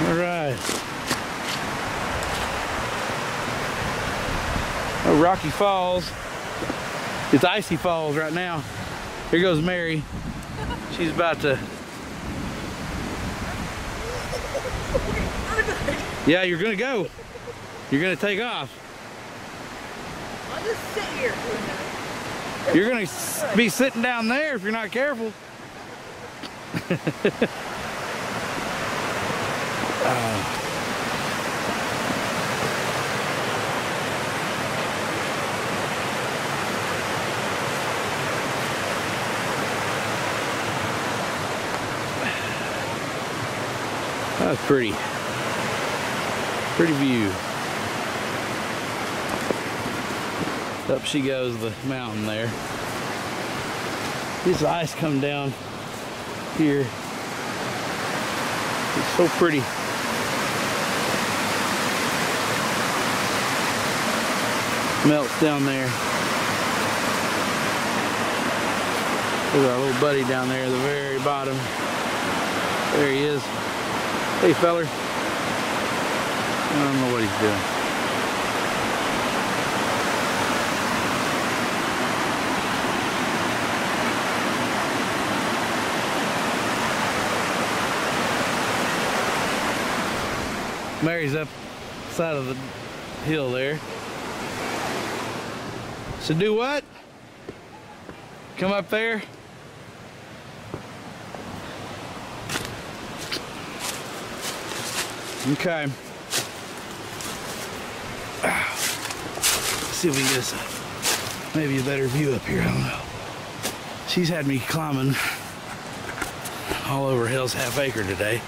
All right. Oh, Rocky Falls. It's Icy Falls right now. Here goes Mary. She's about to. Yeah, you're gonna go. You're gonna take off. I'll just sit here. You're gonna be sitting down there if you're not careful. That's pretty. Pretty view. Up she goes the mountain there. This ice come down here. It's so pretty. Melts down there. There's our little buddy down there at the very bottom. There he is. Hey feller. I don't know what he's doing. Mary's up side of the hill there. So do what? Come up there. Okay. Let's see if we can get a, maybe a better view up here. I don't know. She's had me climbing all over Hell's Half Acre today.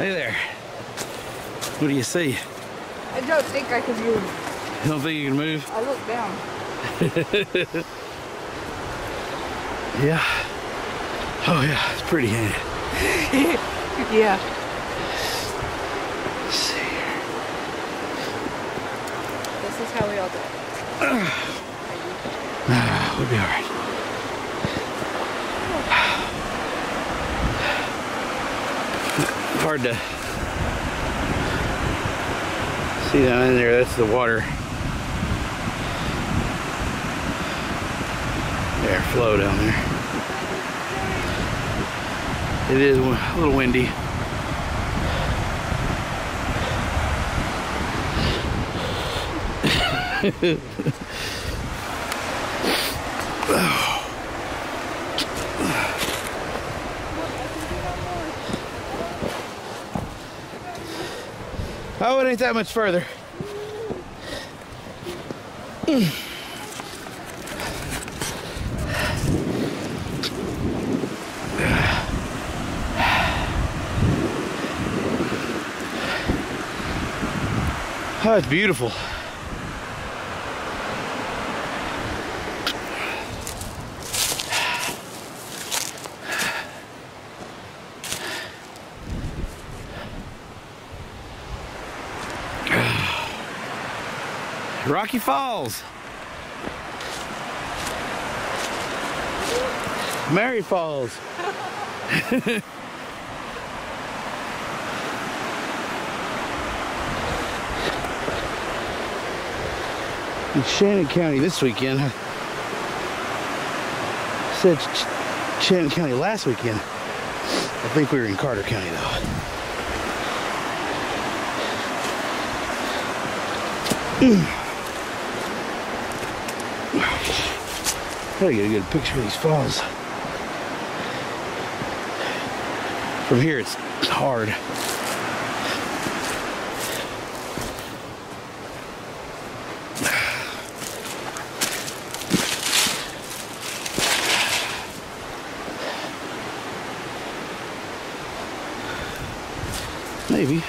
Hey there. What do you see? I don't think I can move. You don't think you can move? I look down. Yeah. Oh yeah, it's pretty handy. Yeah. Let's see here. This is how we all do it. Ah, we'll be all Hard to see down in there. That's the water. There, flow down there. It is a little windy. Oh, it ain't that much further. Oh, it's beautiful. Rocky Falls. Mary Falls. in Shannon County this weekend. I said Ch- Shannon County last weekend. I think we were in Carter County though. Gotta get a good picture of these falls. From here, it's hard. Maybe.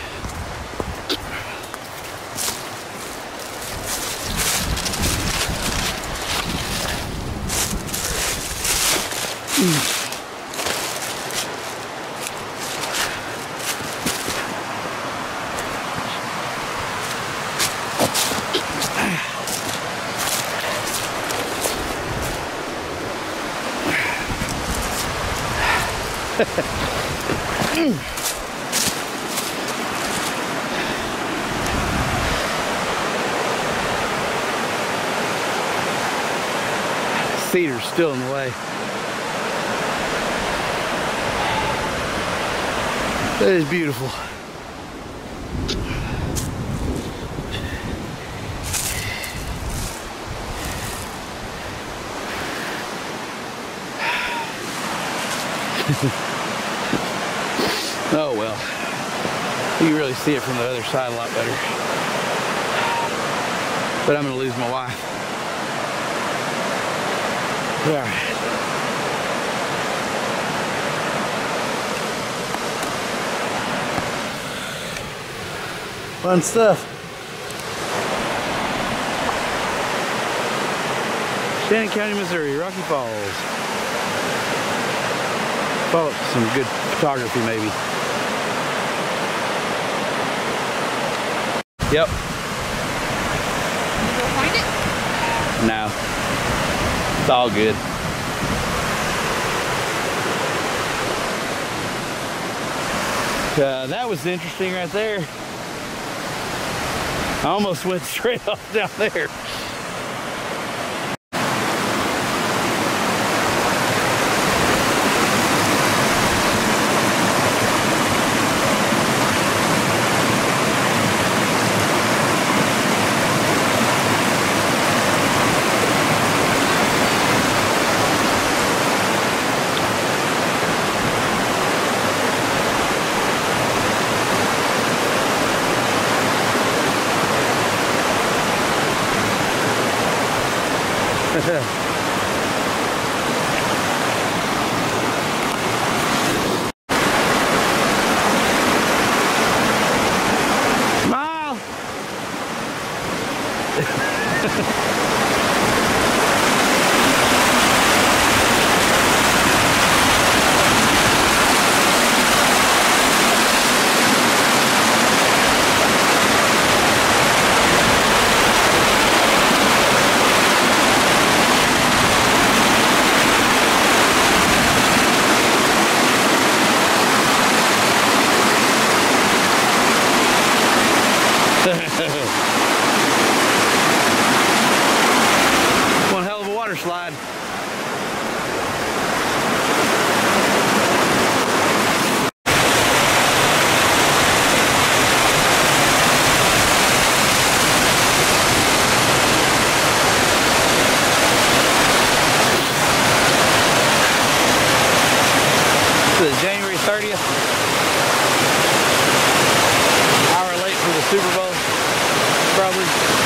Cedar's still in the way. That is beautiful. oh well. You can really see it from the other side a lot better. But I'm gonna lose my wife. Right. Fun stuff. Shannon County, Missouri, Rocky Falls. Follow some good photography maybe. Yep. You go find it? No. It's all good. Uh, that was interesting right there. I almost went straight off down there. Smile. One hell of a water slide. This is January 30th. Hour late for the Super Bowl, probably.